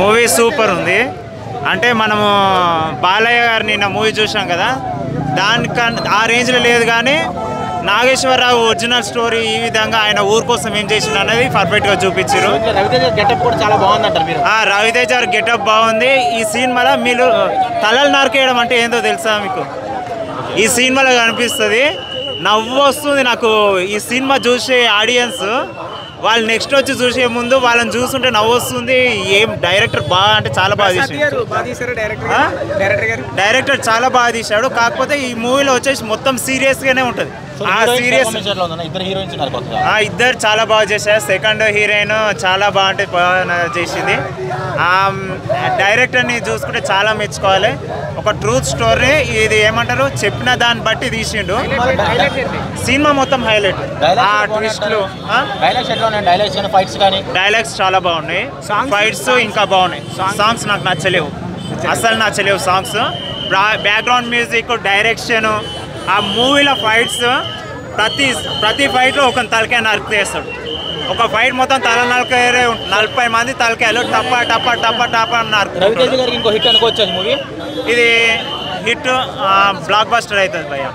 Movie super ఉంది. అంటే మనము బాలయ్య గారు నిన్న మూవీ చూసాం కదా దానికన్ ఆ రేంజ్లో లేదు కానీ నాగేశ్వరరావు ఒరిజినల్ స్టోరీ ఈ విధంగా ఆయన ఊరు కోసం ఏం చేసిండు అనేది పర్ఫెక్ట్గా చూపించారు రవితేజ గెటప్ బాగుంది. ఈ సినిమాలో మీరు తలలు నరికేయడం అంటే ఏందో తెలుసా మీకు? ఈ సినిమాలో కనిపిస్తుంది. నవ్వు వస్తుంది నాకు ఈ సినిమా చూసే ఆడియన్స్. వాళ్ళు నెక్స్ట్ వచ్చి చూసే ముందు వాళ్ళని చూస్తుంటే నవ్వు వస్తుంది ఏం డైరెక్టర్ బాగా అంటే చాలా బాగా తీసాడు? డైరెక్టర్ చాలా బాగా తీశాడు. కాకపోతే ఈ మూవీలో వచ్చేసి మొత్తం సీరియస్ గానే ఉంటుంది. సీరియస్ ఇద్దరు హీరోయిన్స్ ఉన్నారు కొత్తగా. ఆ ఇద్దరు చాలా బాగా చేశారు. సెకండ్ హీరోయిన్ చాలా బాగుంటే బాగా చేసింది. ఆ డైరెక్టర్ని చూసుకుంటే చాలా మెచ్చుకోవాలి. ఒక ట్రూత్ స్టోరీ ఇది ఏమంటారు? చెప్పిన దాన్ని బట్టి తీసిండు. సినిమా మొత్తం హైలైట్. ఆ ట్విస్ట్లు డైలాగ్స్ చాలా బాగున్నాయి. ఫైట్స్ ఇంకా బాగున్నాయి. సాంగ్స్ నాకు నచ్చలేవు. అసలు నచ్చలేవు సాంగ్స్ బ్యాక్గ్రౌండ్ మ్యూజిక్ డైరెక్షన్ ఆ మూవీలో ఫైట్స్ ప్రతి ప్రతి ఫైట్లో ఒక తలకాయ నరికేస్తాడు ఒక ఫైట్ మొత్తం తల నలకాయ నలభై మంది తలకాయలు టప్ప టప్ప టప్ప టప్ప అని రవితేజ నరుకుతాడు గారికి ఇంకో హిట్ అనుకోవచ్చు మూవీ ఇది హిట్ బ్లాక్ బస్టర్ అవుతుంది భయ్య.